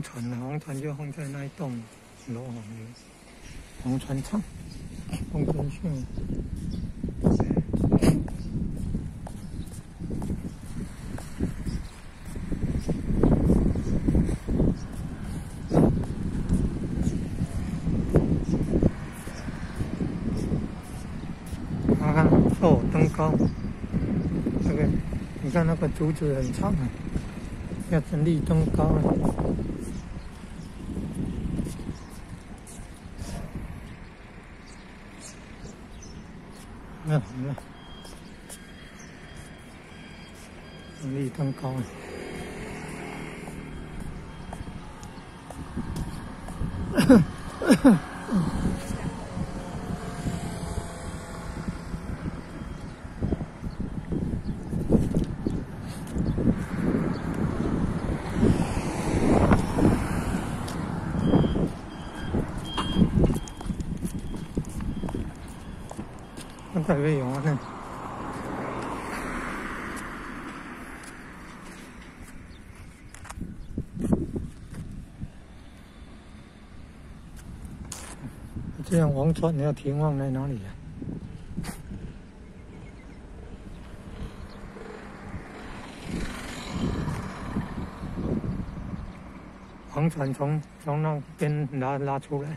红船了，黄船就放在那一栋楼旁边，红船厂，红灯线。看看哦，登高，那个，你看那个竹子很长啊，要整理登高啊。那好了，整理登高啊。在游泳呢。这样王船你要停放在哪里啊？王船从从那边拉拉出来。